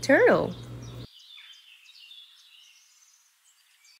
turtle.